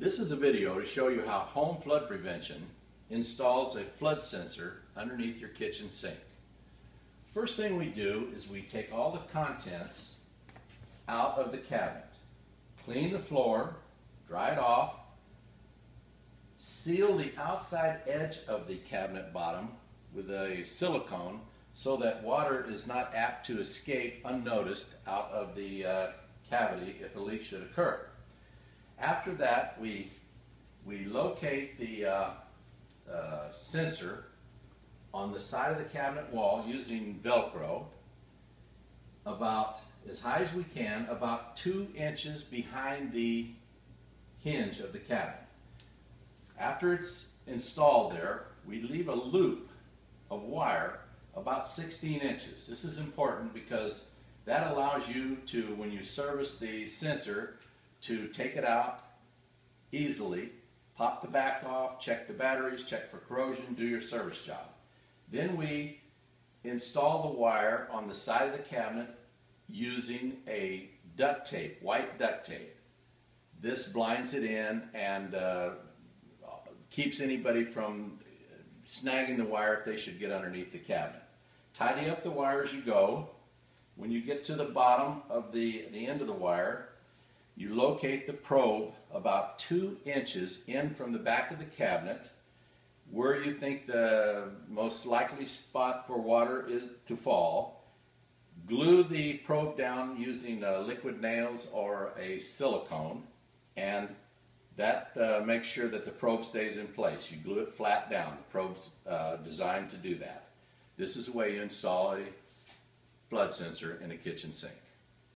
This is a video to show you how Home Flood Prevention installs a flood sensor underneath your kitchen sink. First thing we do is we take all the contents out of the cabinet, clean the floor, dry it off, seal the outside edge of the cabinet bottom with a silicone so that water is not apt to escape unnoticed out of the uh, cavity if a leak should occur. After that, we, we locate the uh, uh, sensor on the side of the cabinet wall using Velcro about as high as we can, about two inches behind the hinge of the cabinet. After it's installed there, we leave a loop of wire about 16 inches. This is important because that allows you to, when you service the sensor, to take it out easily, pop the back off, check the batteries, check for corrosion, do your service job. Then we install the wire on the side of the cabinet using a duct tape, white duct tape. This blinds it in and uh, keeps anybody from snagging the wire if they should get underneath the cabinet. Tidy up the wire as you go. When you get to the bottom of the, the end of the wire, you locate the probe about two inches in from the back of the cabinet where you think the most likely spot for water is to fall. Glue the probe down using uh, liquid nails or a silicone and that uh, makes sure that the probe stays in place. You glue it flat down. The probe's uh, designed to do that. This is the way you install a flood sensor in a kitchen sink.